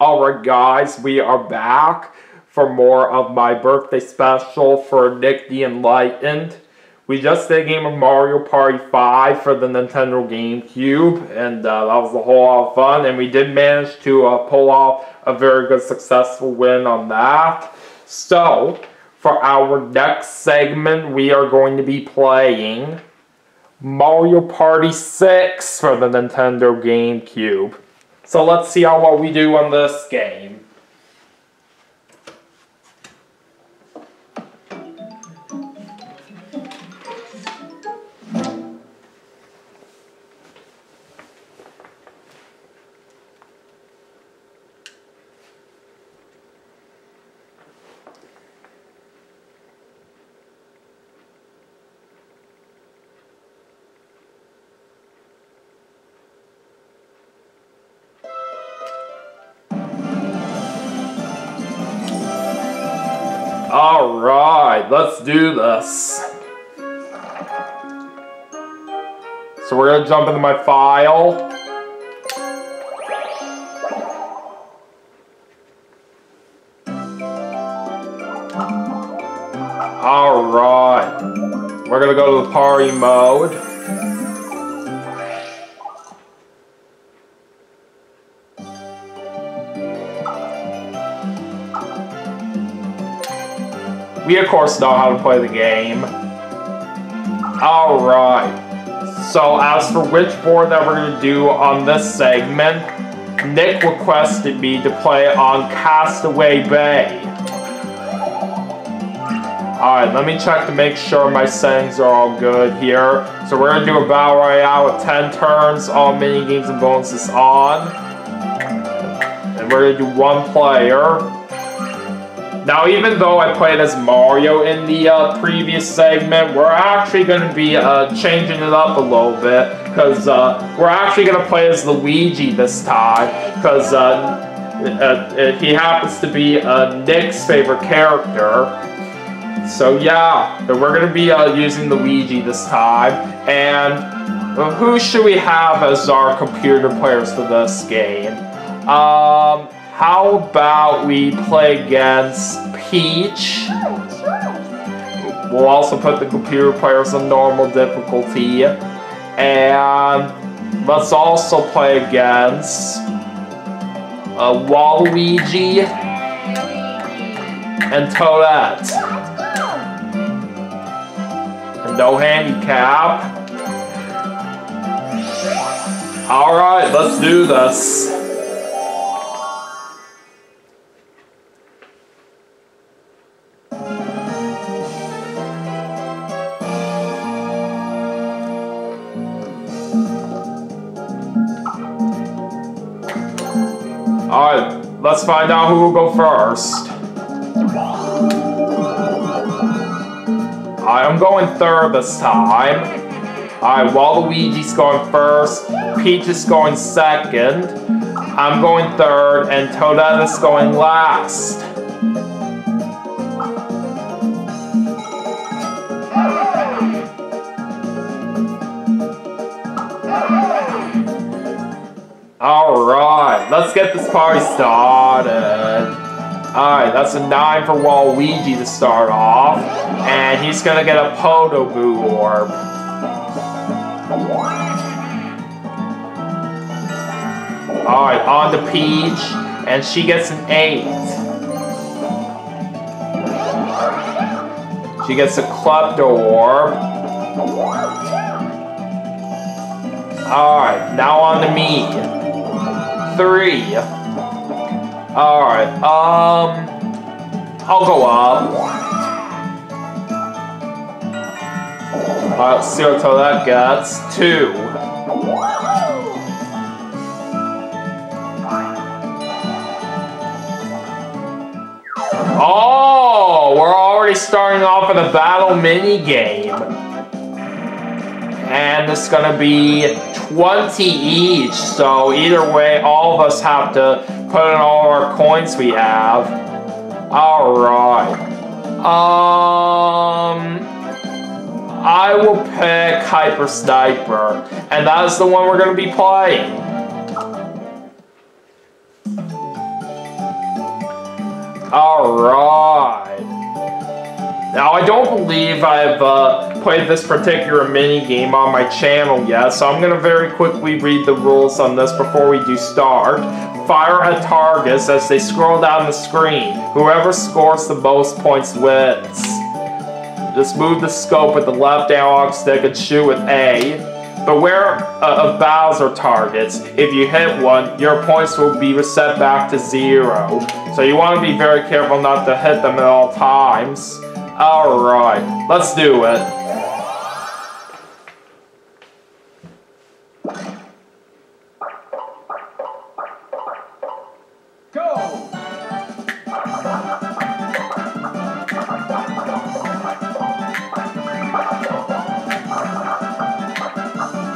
Alright guys, we are back for more of my birthday special for Nick the Enlightened. We just did a game of Mario Party 5 for the Nintendo GameCube, and uh, that was a whole lot of fun, and we did manage to uh, pull off a very good successful win on that. So, for our next segment, we are going to be playing Mario Party 6 for the Nintendo GameCube. So let's see how well we do on this game. Alright, let's do this. So we're gonna jump into my file. Alright. We're gonna go to the party mode. We of course know how to play the game. Alright. So as for which board that we're going to do on this segment, Nick requested me to play on Castaway Bay. Alright, let me check to make sure my settings are all good here. So we're going to do a Battle Royale with 10 turns, all mini games and bonuses on. And we're going to do one player. Now, even though I played as Mario in the uh, previous segment, we're actually going to be uh, changing it up a little bit, because uh, we're actually going to play as Luigi this time, because uh, uh, he happens to be uh, Nick's favorite character. So yeah, we're going to be using Luigi this time, and who should we have as our computer players for this game? Um... How about we play against Peach? We'll also put the computer players on normal difficulty. And let's also play against uh, Waluigi and Toadette. And no handicap. Alright, let's do this. Alright, let's find out who will go first. I'm going third this time. Alright, Waluigi's going first, Peach is going second, I'm going third, and Toadette is going last. Let's get this party started. Alright, that's a 9 for Waluigi to start off. And he's gonna get a Podoboo orb. Alright, on to Peach. And she gets an 8. She gets a Klepto orb. Alright, now on to me three. Alright, um... I'll go up. Alright, let's see what that gets. Two. Oh, we're already starting off with a battle mini game. And it's gonna be 20 each, so either way, all of us have to put in all our coins we have. Alright. Um... I will pick Hyper Sniper, and that is the one we're going to be playing. Alright. Now, I don't believe I've uh, played this particular mini game on my channel yet, so I'm going to very quickly read the rules on this before we do start. Fire at targets as they scroll down the screen. Whoever scores the most points wins. Just move the scope with the left analog stick and shoot with A. Beware uh, of Bowser targets. If you hit one, your points will be reset back to zero. So you want to be very careful not to hit them at all times. Alright, let's do it. Go!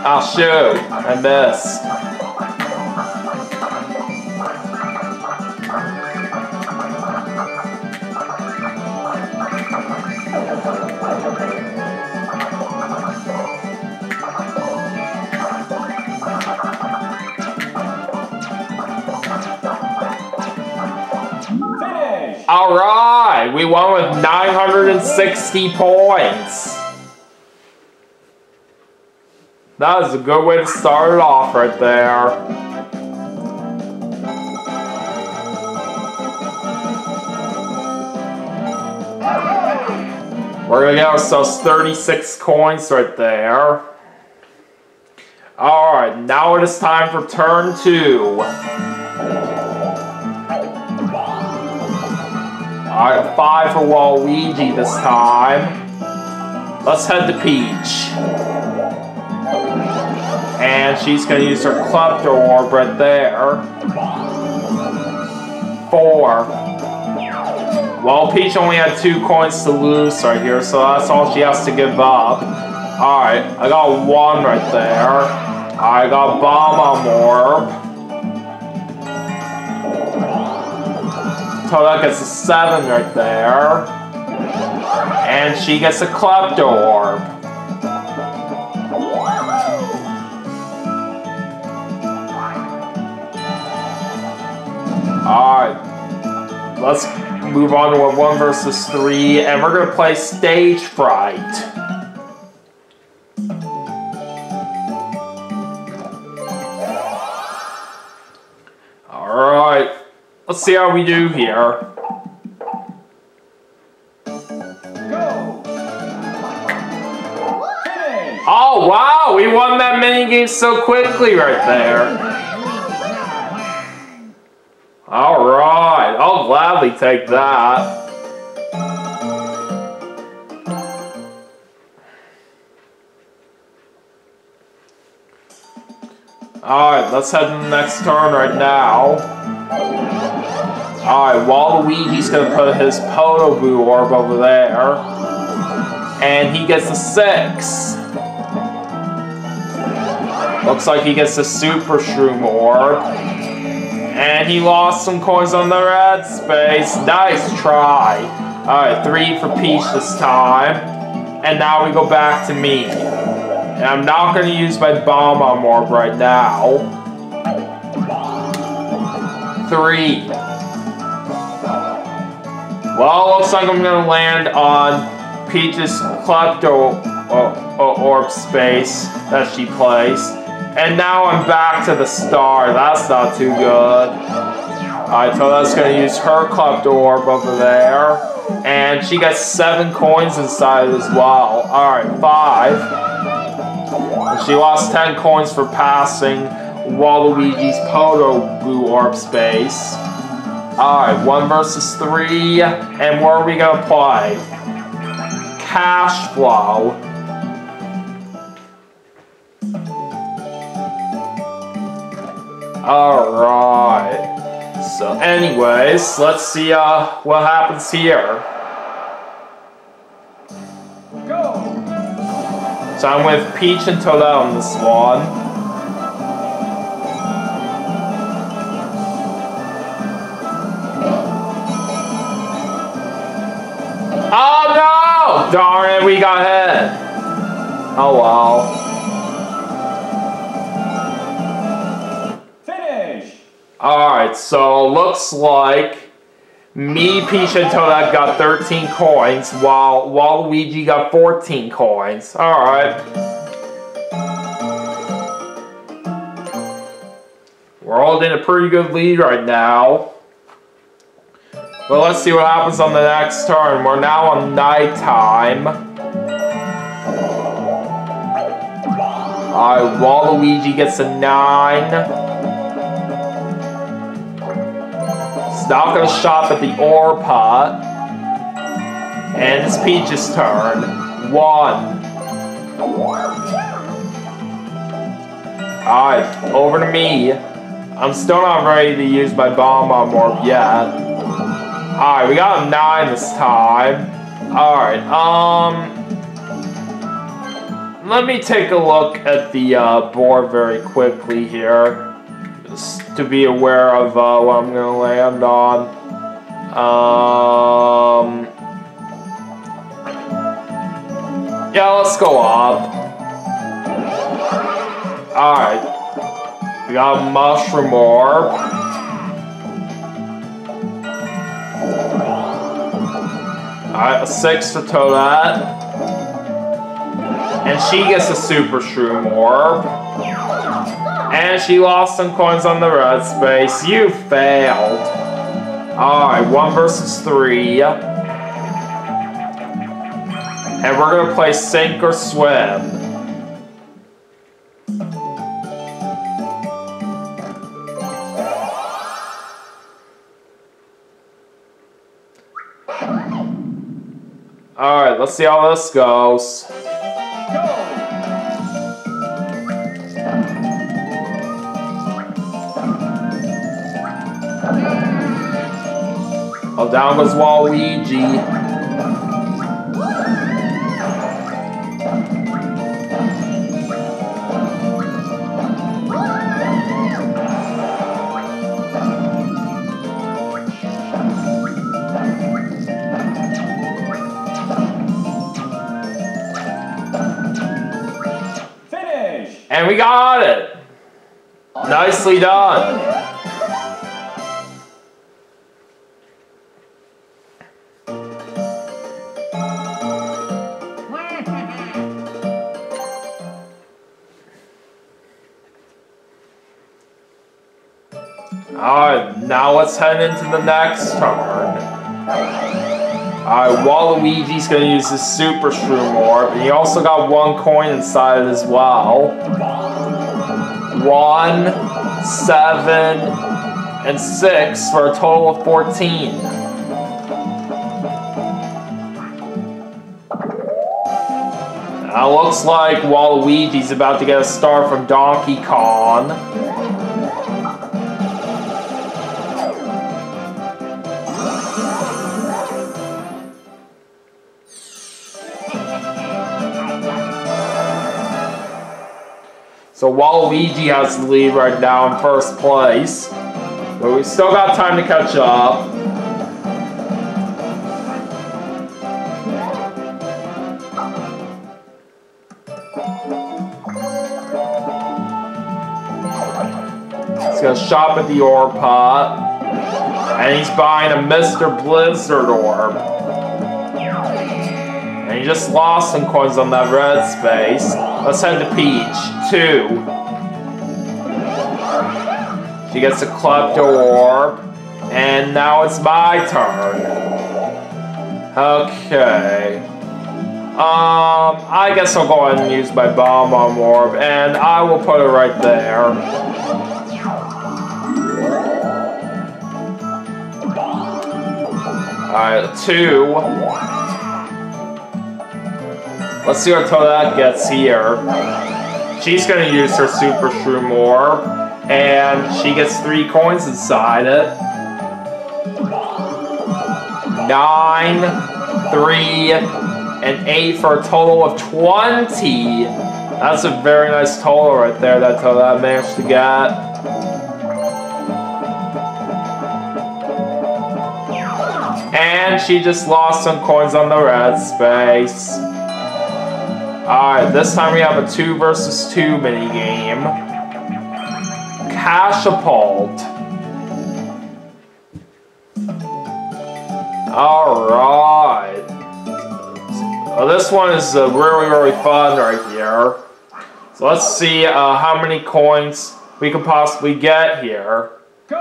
I'll shoot. I missed. All right, we won with 960 points. That was a good way to start it off right there. We're gonna get ourselves 36 coins right there. Alright, now it is time for turn two. Alright, five for Waluigi this time. Let's head to Peach. And she's to use her Klepto Orb right there. Four. Well, Peach only had two coins to lose right here, so that's all she has to give up. Alright, I got one right there. I got Bomb Orb. So gets a seven right there. And she gets a Klepto Orb. Alright. Let's move on to a 1 versus 3, and we're to play Stage Fright. Let's see how we do here. Oh, wow! We won that mini game so quickly right there. All right, I'll gladly take that. Alright, let's head to the next turn right now. Alright, Waluigi's gonna put his Podoboo orb over there. And he gets a 6. Looks like he gets a Super Shroom orb. And he lost some coins on the red space. Nice try. Alright, three for Peach this time. And now we go back to me. And I'm not to use my Bomb Orb right now. Three. Well, looks like I'm to land on Peach's Klepto uh, uh, Orb space that she placed. And now I'm back to the star. That's not too good. Alright, that's going to use her Klepto Orb over there. And she got seven coins inside as well. Alright, five. And she lost 10 coins for passing Waluigi's Podoboo Orb space. Alright, one versus three. And where are we to play? Cash Flow. Alright. So anyways, let's see uh, what happens here. Go. So I'm with Peach and Toadette on this one. Darn it, we got hit. Oh wow. Finish! Alright, so looks like Me, Peach, and Toadette got 13 coins, while Waluigi got 14 coins. Alright. We're all in a pretty good lead right now. But let's see what happens on the next turn. We're now on nighttime. Alright, Waluigi gets a 9. He's not gonna shop at the ore pot. And it's Peach's turn. 1. Alright, over to me. I'm still not ready to use my Bomb-Bomb Orb yet. Alright, we got a 9 this time. Alright, um... Let me take a look at the uh, board very quickly here. Just to be aware of uh, what I'm going to land on. Um... Yeah, let's go up. Alright. We got Mushroom Orb. A six to Toadette. And she gets a Super Shroom Orb. And she lost some coins on the red space. You failed. Alright, one versus three. And we're gonna play Sink or Swim. Let's see how this goes. Oh, down goes Waluigi. We got it. Nicely done. Alright, now let's head into the next turn. Alright, Waluigi's gonna use his Super Shroom Orb, and he also got one coin inside it as well. One, seven, and six for a total of 14. Now looks like Waluigi's about to get a star from Donkey Kong. So Waluigi has the lead right now in first place. But we still got time to catch up. He's gonna shop at the orb pot. And he's buying a Mr. Blizzard orb. And he just lost some coins on that red space. Let's head to Peach two. She gets a Klepto Orb. And now it's my turn. Okay. Um, I guess I'll go ahead and use my Bomb-Bomb Orb, and I will put it right there. Alright, two. Let's see what Toadette gets here. She's going to use her Super Shroom Orb, and she gets three coins inside it. Nine, three, and eight for a total of 20. That's a very nice total right there that I managed to get. And she just lost some coins on the red space. Alright, this time we have a 2 versus 2 mini game. Alright. Well, this one is uh, really, really fun right here. So let's see uh, how many coins we can possibly get here. Go!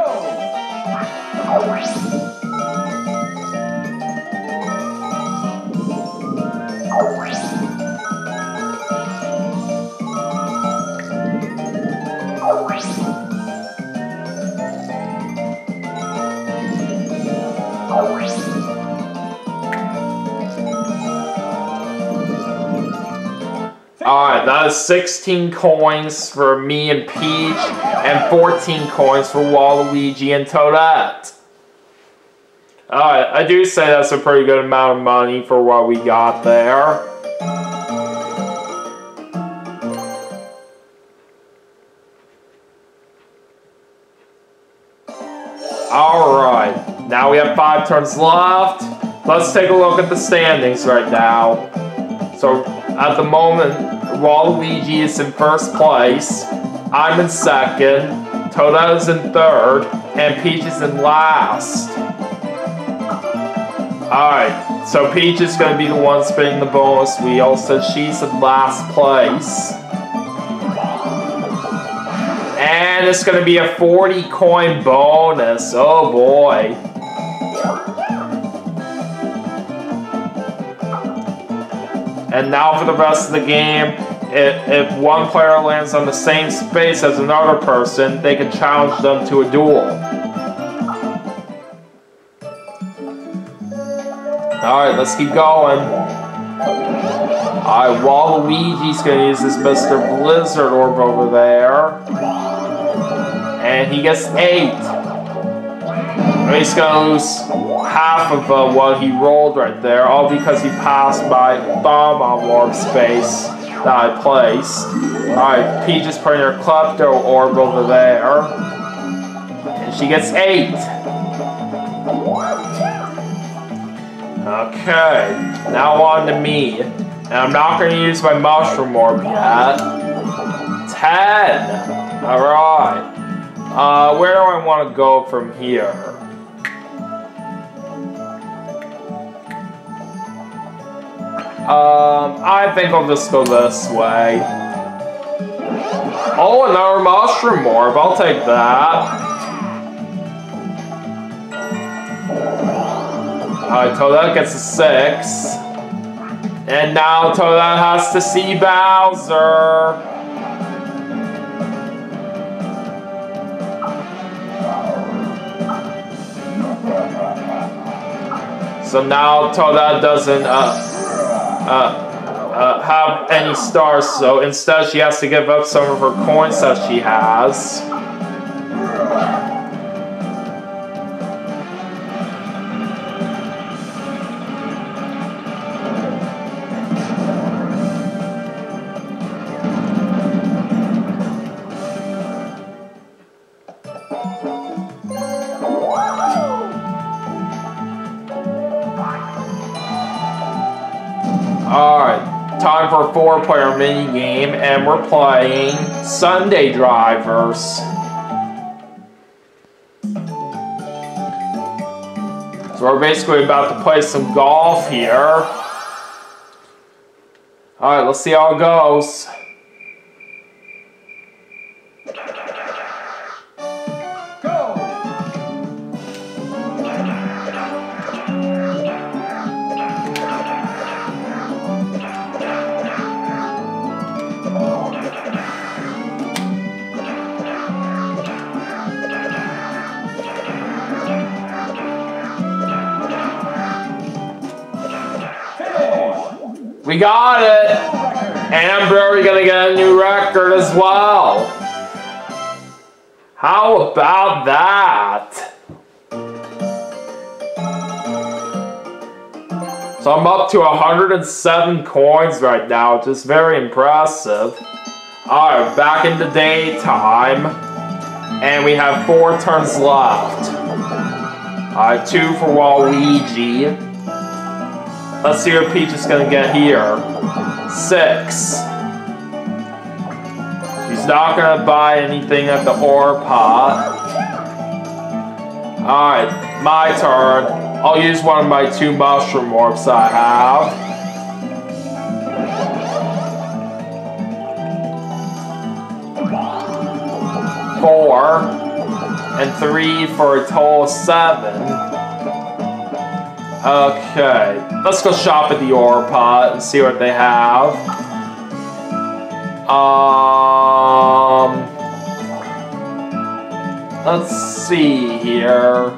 Alright, that is 16 coins for me and Peach, and 14 coins for Waluigi and Toadette. Alright, I do say that's a pretty good amount of money for what we got there. Alright, now we have five turns left. Let's take a look at the standings right now. So, at the moment, Waluigi is in first place, I'm in second, Toadette is in third, and Peach is in last. Alright, so Peach is going to be the one spinning the bonus wheel, so she's in last place. And it's going to be a 40 coin bonus. Oh boy. And now for the rest of the game, if, if one player lands on the same space as another person, they can challenge them to a duel. Alright, let's keep going. Alright, Waluigi's gonna use this Mr. Blizzard orb over there and he gets eight. he's gonna lose half of uh, what he rolled right there, all because he passed my bomb warp space that I placed. Alright, Peach is putting her Klepto orb over there. And she gets eight. Okay, now on to me. And I'm not going to use my mushroom orb yet. Ten! Alright. Uh, where do I want to go from here? Um, I think I'll just go this way. Oh, another mushroom orb. I'll take that. Alright, Toadette gets a six. And now Toadette has to see Bowser. So now Toadette doesn't uh, uh, uh, have any stars, so instead she has to give up some of her coins that she has. Four-player mini game, and we're playing Sunday Drivers. So we're basically about to play some golf here. Alright, let's see how it goes. Got it! And we're gonna get a new record as well. How about that? So I'm up to 107 coins right now, which is very impressive. Alright, back into daytime. And we have four turns left. Alright, two for Waluigi. Let's see what Peach is gonna get here. Six. She's not gonna buy anything at the ore pot. Alright, my turn. I'll use one of my two mushroom orbs I have. Four, and three for a total of seven. Okay, let's go shop at the ore pot and see what they have. Um, let's see here.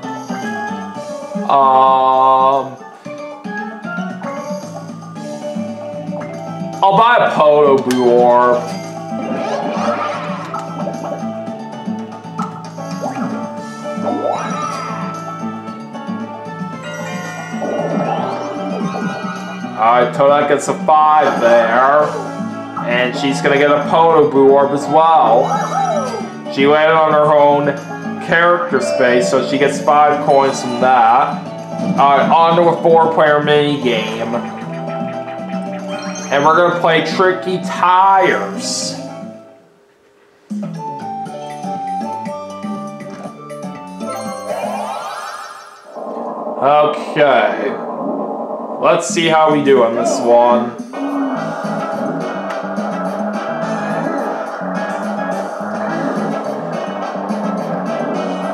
Um, I'll buy a Podoboo orb. Alright, Toadette gets a 5 there. And she's gonna get a Podoboo orb as well. She landed on her own character space, so she gets 5 coins from that. Alright, on to a 4-player mini game. And we're gonna play Tricky Tires. Okay. Let's see how we do on this one.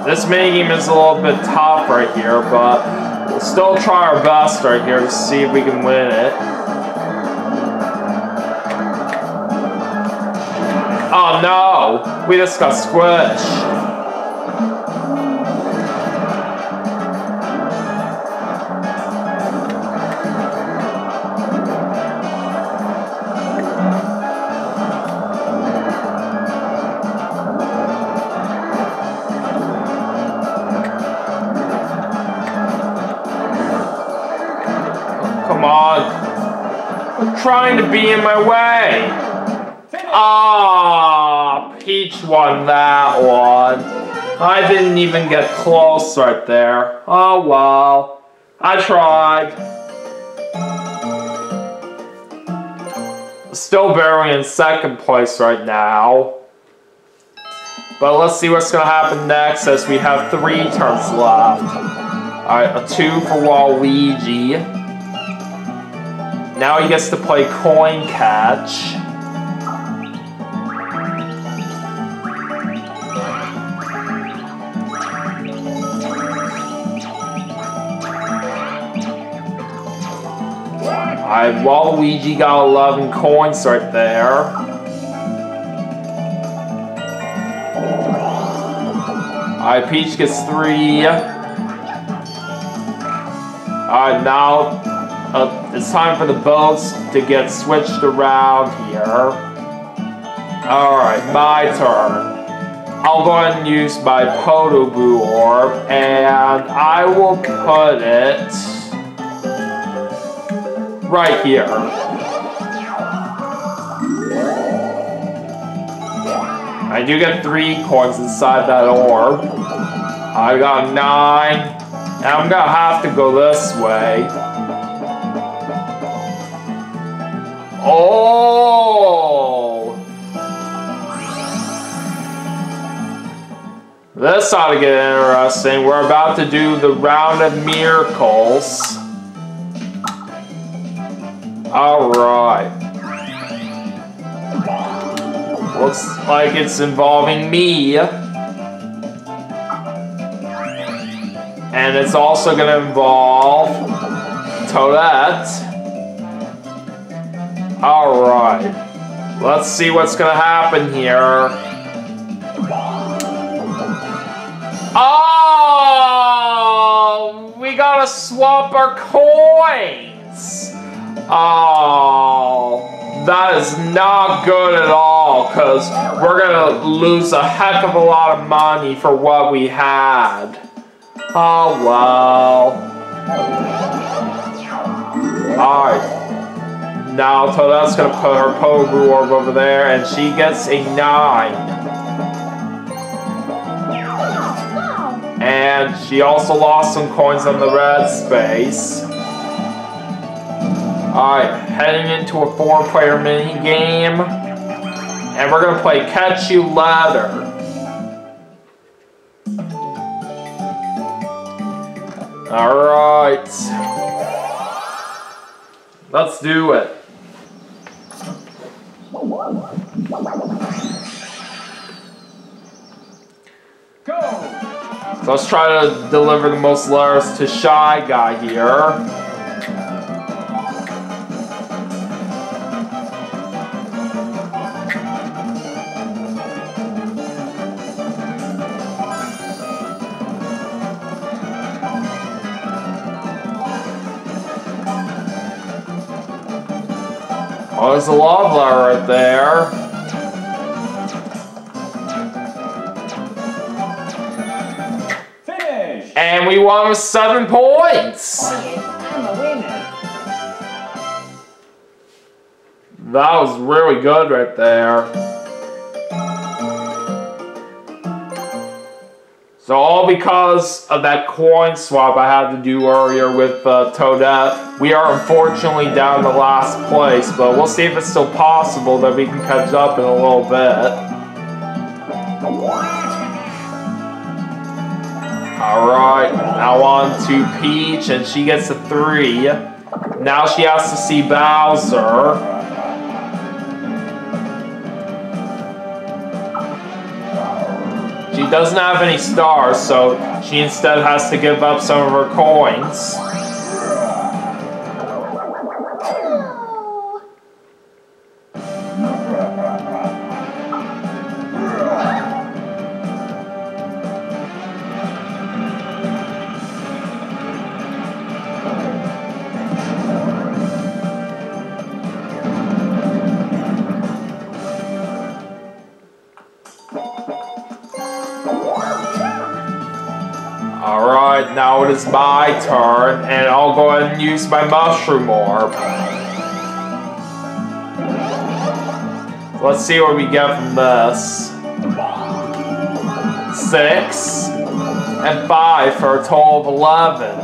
This minigame is a little bit tough right here, but we'll still try our best right here to see if we can win it. Oh no! We just got squished. Trying to be in my way. Ah, Peach won that one. I didn't even get close right there. Oh well. I tried. Still barely in second place right now. But let's see what's to happen next as we have three turns left. Alright, a two for Waluigi. Now he gets to play coin catch. Alright, Waluigi got 11 coins right there. Alright, Peach gets 3. Alright, now uh, it's time for the boats to get switched around here. Alright, my turn. I'll go ahead and use my Podoboo orb, and I will put it right here. I do get three coins inside that orb. I got nine, and I'm gonna have to go this way. Oh! This ought to get interesting. We're about to do the round of miracles. Alright. Looks like it's involving me. And it's also going to involve Toadette. Alright. Let's see what's gonna happen here. Oh! We gotta swap our coins! Oh, that is not good at all, because we're gonna lose a heck of a lot of money for what we had. Oh, well. Alright. Now Toadette's gonna put her Podoboo Orb over there, and she gets a 9. And she also lost some coins on the red space. Alright, heading into a four-player mini game. And we're gonna play Catch You Letter. Alright. Let's do it. So let's try to deliver the most letters to Shy Guy here. Oh, there's a love right there. Finish! And we won with seven points. Oh, I'm a winner. That was really good right there. So all because of that coin swap I had to do earlier with uh, Toadette, we are unfortunately down to last place, but we'll see if it's still possible that we can catch up in a little bit. Alright, now on to Peach, and she gets a three. Now she has to see Bowser. Doesn't have any stars, so she instead has to give up some of her coins. Use my Mushroom Orb. Let's see what we get from this. Six and five for a total of eleven.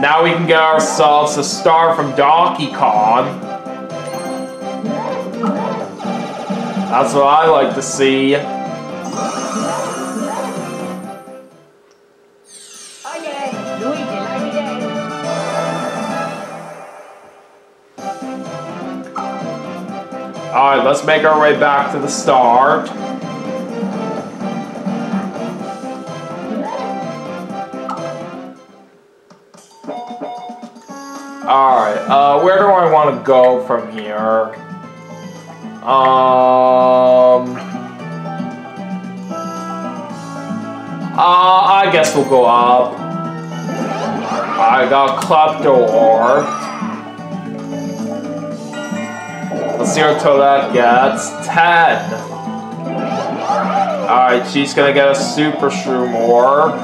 Now we can get ourselves a star from Donkey Kong. That's what I like to see. Let's make our way back to the start. Alright, uh, where do I want to go from here? Um... Uh, I guess we'll go up. I got Klepto Orb. What Toadette gets. 10. Alright, she's gonna get a Super Shroom Orb.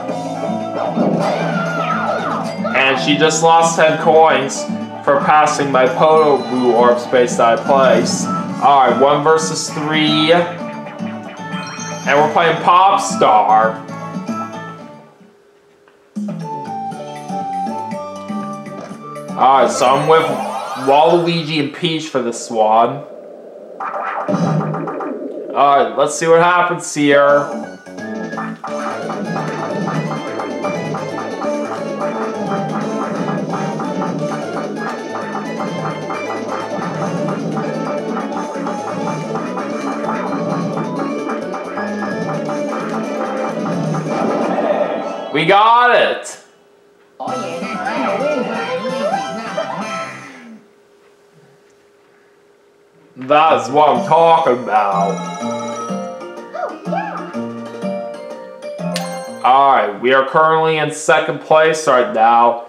And she just lost 10 coins for passing my Poto Blue Orb space that I placed. Alright, 1 versus 3. And we're playing Pop Star. Alright, so I'm with Waluigi and Peach for the one. Alright, let's see what happens here. We got it! That's what I'm talking about. Alright, we are currently in second place right now.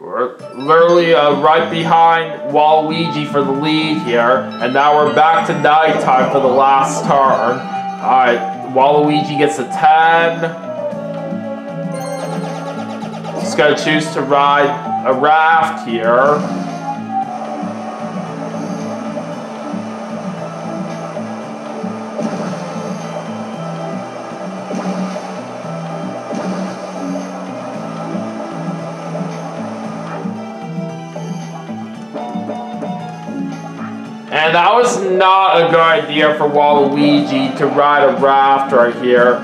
We're literally uh, right behind Waluigi for the lead here. And now we're back to nighttime for the last turn. Alright, Waluigi gets a 10. He's gotta choose to ride a raft here. That was not a good idea for Waluigi to ride a raft right here.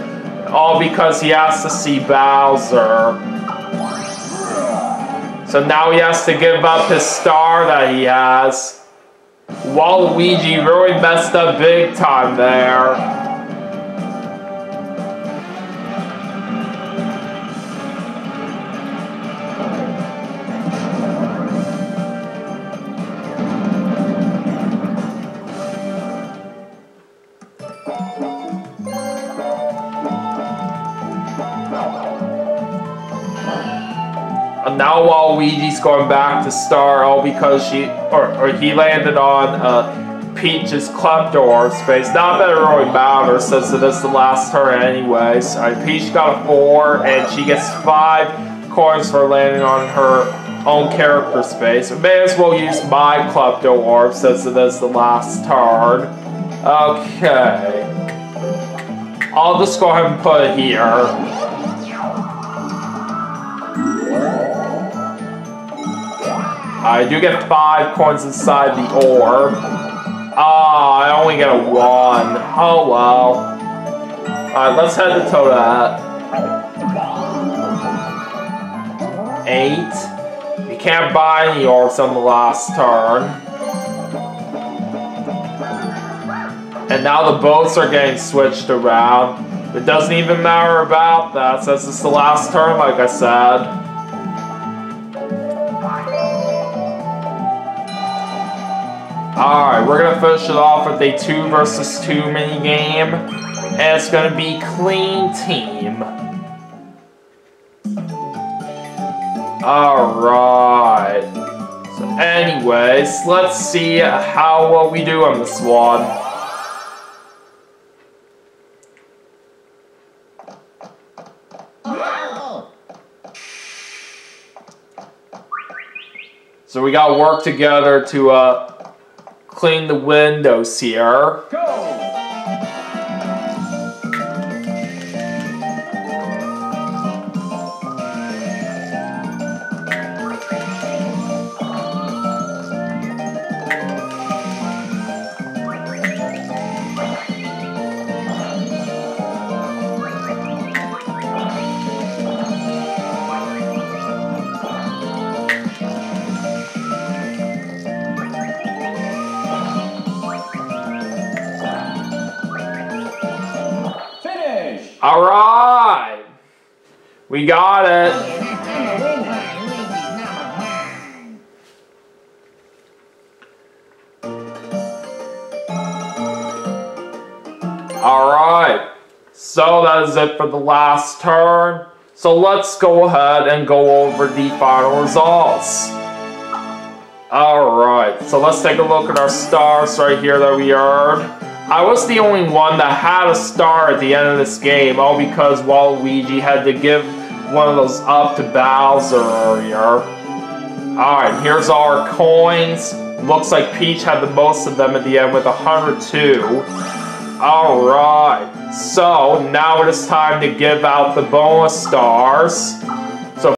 all because he has to see Bowser. So now he has to give up his star that he has. Waluigi really messed up big time there. Now Waluigi's going back to Star all because she or, or he landed on uh, Peach's Klepto space. Not that it really matters since it is the last turn anyways. Right, Peach got a four and she gets five coins for landing on her own character space. May as well use my Klepto Orb since it is the last turn. Okay. I'll just go ahead and put it here. I do get five coins inside the orb. Ah, I only get a one. Oh well. Alright, let's head to Toadette. Eight. You can't buy any orbs on the last turn. And now the boats are getting switched around. It doesn't even matter about that since it's the last turn, like I said. Alright, we're gonna finish it off with a 2 versus 2 mini game. And it's gonna be Clean Team. Alright. So anyways, let's see how well we do on this one. So we got work together to uh, clean the windows here. Go! All right. We got it. All right. So that is it for the last turn. So let's go ahead and go over the final results. Alright, so let's take a look at our stars right here that we earned. I was the only one that had a star at the end of this game, all because Waluigi had to give one of those up to Bowser earlier. Alright, here's our coins. Looks like Peach had the most of them at the end with 102. Alright, so now it is time to give out the bonus stars.